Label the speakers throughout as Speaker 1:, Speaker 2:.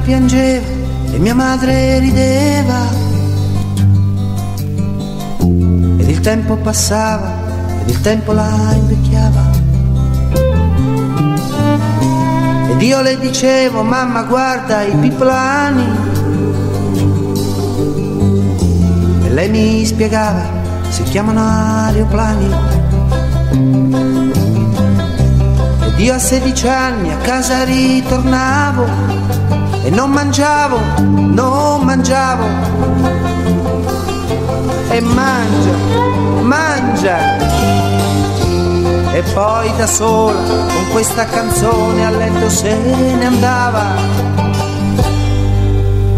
Speaker 1: piangeva e mia madre rideva. Ed il tempo passava ed il tempo la invecchiava. Ed io le dicevo, mamma guarda i biplani. E lei mi spiegava, si chiamano aeroplani. Ed io a 16 anni a casa ritornavo non mangiavo, non mangiavo. E mangia, mangia. E poi da sola con questa canzone a letto se ne andava.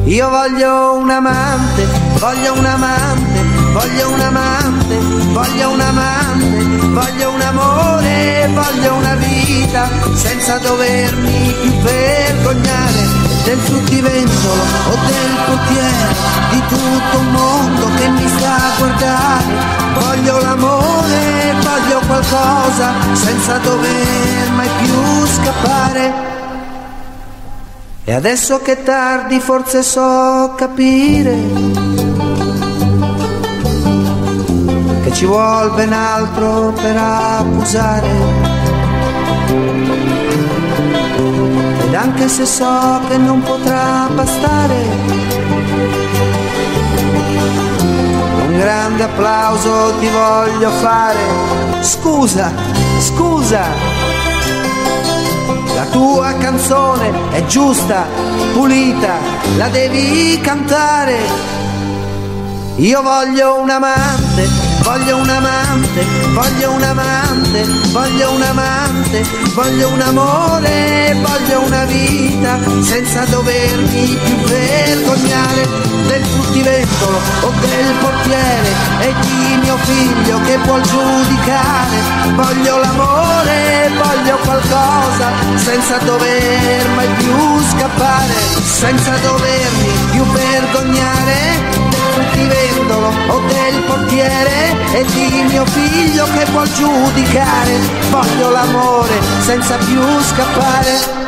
Speaker 1: Io voglio un amante, voglio un amante, voglio un amante, voglio un amante, voglio un amore, voglio una vita senza dovermi più vergognare del fruttivendolo o del portiere di tutto un mondo che mi sta a guardare. Voglio l'amore, voglio qualcosa senza dover mai più scappare. E adesso che è tardi forse so capire che ci vuol ben altro per accusare. Ed anche se so che non potrà bastare, un grande applauso ti voglio fare. Scusa, scusa. La tua canzone è giusta, pulita, la devi cantare. Io voglio un amante, voglio un amante, voglio un amante, voglio un amante, voglio un amore, voglio senza dovermi più vergognare del fruttivendolo o del portiere e di mio figlio che può giudicare. Voglio l'amore, voglio qualcosa senza dover mai più scappare, senza dovermi più vergognare fruttivendolo o del portiere e di mio figlio che può giudicare. Voglio l'amore senza più scappare.